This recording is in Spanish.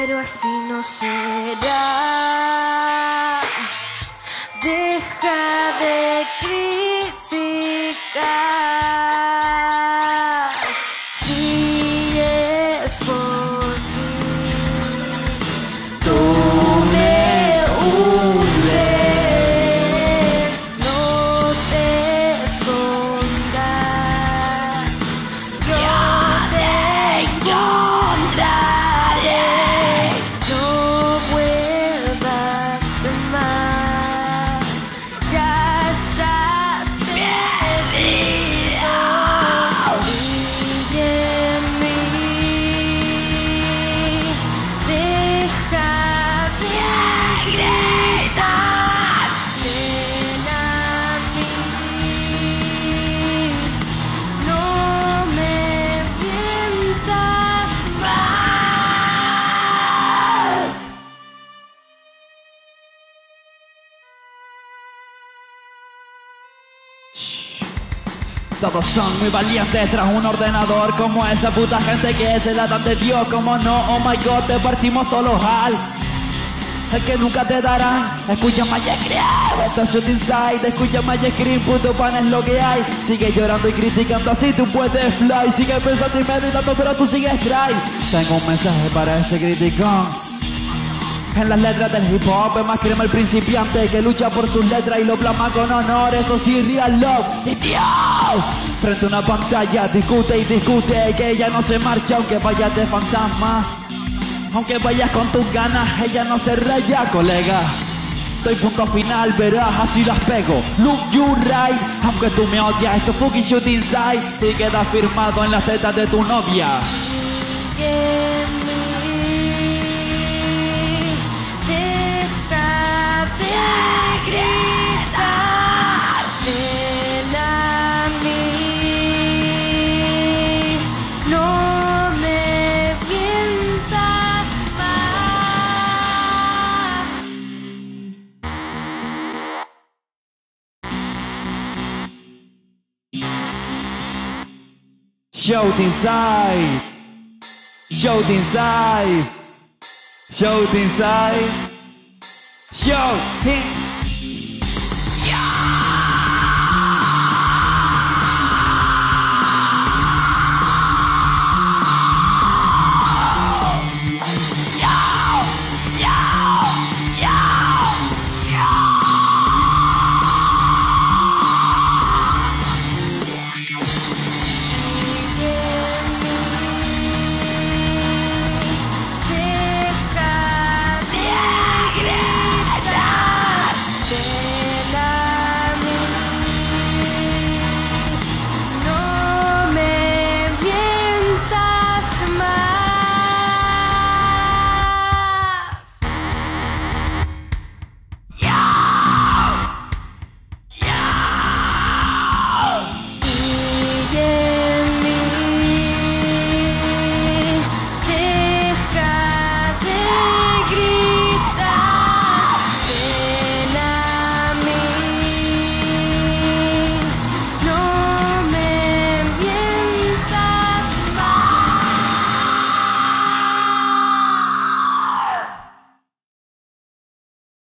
pero así no será. Todos son muy valientes tras un ordenador Como esa puta gente que se la dan de Dios Como no, oh my god, te partimos todos los al. El que nunca te darán Escucha Magic Esto es Shoot Inside Escucha Magic Scream. Puto pan es lo que hay. Sigue llorando y criticando Así tú puedes fly. Sigue pensando y meditando Pero tú sigues dry. Tengo un mensaje para ese criticón en las letras del hip hop es más crema el principiante que lucha por sus letras y lo plasma con honor. Eso sí, real love. Y tío, frente a una pantalla discute y discute que ella no se marcha aunque vayas de fantasma. Aunque vayas con tus ganas, ella no se raya, colega. Estoy punto final, verás, así las pego. Look you right, aunque tú me odias, esto fucking shoot inside. Y queda firmado en las tetas de tu novia. Shout inside. Shout inside. Shout inside. Shout inside.